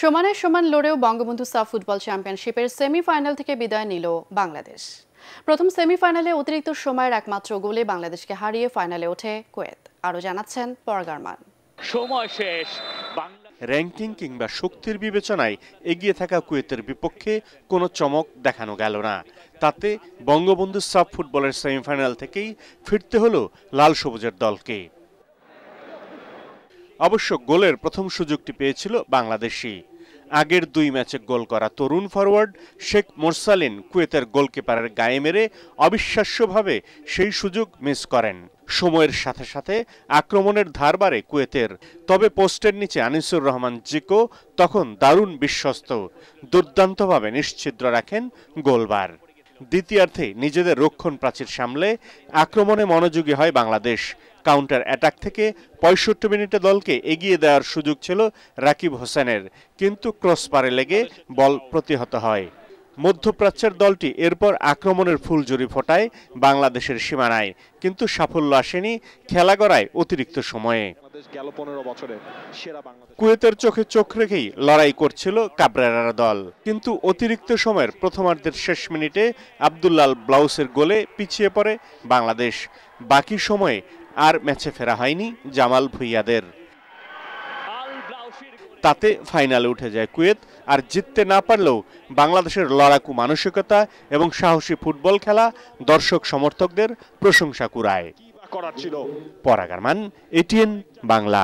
সমানে সমান লড়েও Bangabandhu SAFF football চ্যাম্পিয়নশিপের সেমিফাইনাল থেকে বিদায় নিল বাংলাদেশ। প্রথম সেমিফাইনালে অতিরিক্ত সময়ের একমাত্র গোলে বাংলাদেশকে হারিয়ে ফাইনালে ওঠে কুয়েত। আরও জানাচ্ছেন পরগারমান। সময় শেষ। র্যাঙ্কিং কিংবা শক্তির বিবেচনায় এগিয়ে থাকা কুয়েতের বিপক্ষে কোনো চমক দেখানো গেল না। তাতে বঙ্গবন্ধু সাব ফুটবলের সেমিফাইনাল থেকেই ফিরতে হলো লাল সবুজের দলকে। অবশ্য গোলের প্রথম সুযোগটি পেয়েছিল বাংলাদেশি আগের দুই ম্যাচে গোল করা তরুণ ফরওয়ার্ড শেখ মোরসালিন কুয়েতের গোলকিপারের গায়ে মেরে অবিশ্বাস্যভাবে সেই সুযোগ মিস করেন। সময়ের সাথে সাথে আক্রমণের ধার বাড়ে কুয়েতের। তবে পোস্টের নিচে আনিসুর রহমান জিকো তখন দারুণ বিশ্বস্ত। দুর্দান্তভাবে নিশ্ছিদ্র রাখেন গোলবার। দ্বিতীয়ার্ধে নিজেদের রক্ষণ প্রাচীর সামলে আক্রমণে মনোযোগী হয় বাংলাদেশ। কাউন্টার অ্যাটাক থেকে পঁয়ষট্টি মিনিটে দলকে এগিয়ে দেওয়ার সুযোগ ছিল রাকিব হোসেনের, কিন্তু ক্রসবারে লেগে বল প্রতিহত হয়। মধ্যপ্রাচ্যের দলটি এরপর আক্রমণের ফুলজুরি ফোটায় বাংলাদেশের সীমানায়, কিন্তু সাফল্য আসেনি খেলা গড়ায় অতিরিক্ত সময়ে। কুয়েতের চোখে চোখ রেখেই লড়াই করছিল কাবরেরার দল। কিন্তু অতিরিক্ত সময়ের প্রথমার্ধের শেষ মিনিটে আবদুল্লাল ব্লাউসের গোলে পিছিয়ে পড়ে বাংলাদেশ। বাকি সময়ে আর ম্যাচে ফেরা হয়নি জামাল ভুইয়াদের। তাতে ফাইনালে উঠে যায় কুয়েত, আর জিততে না পারলেও বাংলাদেশের লড়াকু মানসিকতা এবং সাহসী ফুটবল খেলা দর্শক সমর্থকদের প্রশংসা কুড়ায়। করার ছিল। পরাগারমান এটিএন বাংলা।